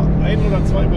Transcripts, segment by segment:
ein oder zwei bei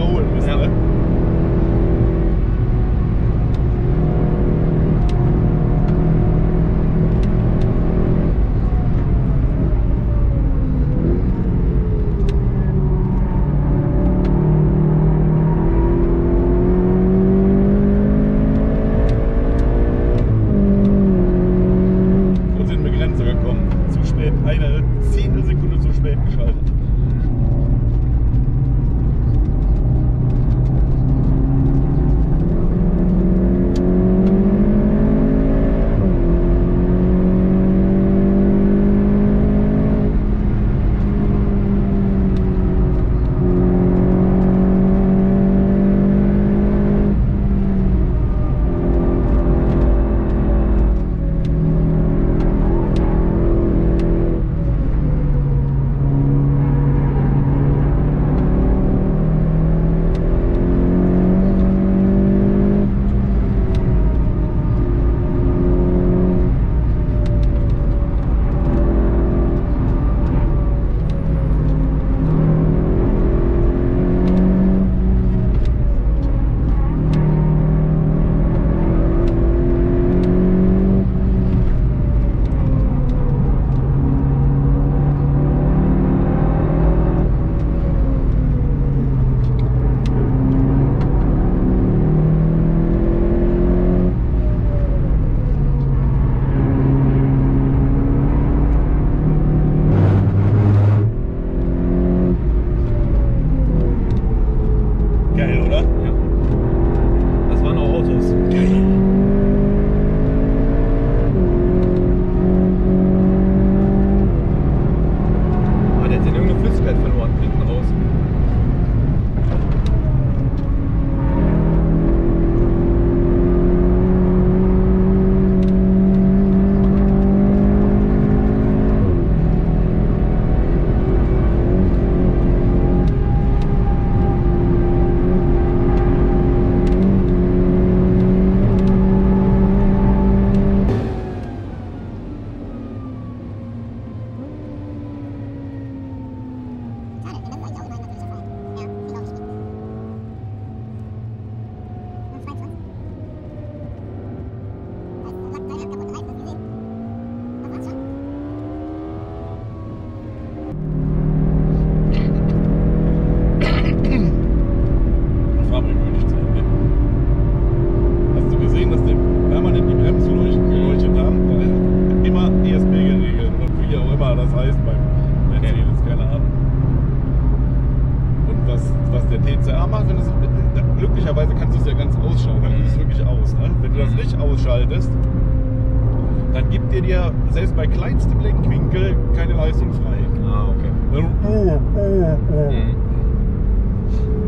ist, dann gibt dir dir selbst bei kleinstem Lenkwinkel keine Leistung frei. Ah, okay. Dann, oh, oh, oh. Mhm.